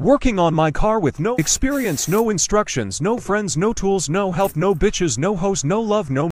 Working on my car with no experience, no instructions, no friends, no tools, no help, no bitches, no host, no love, no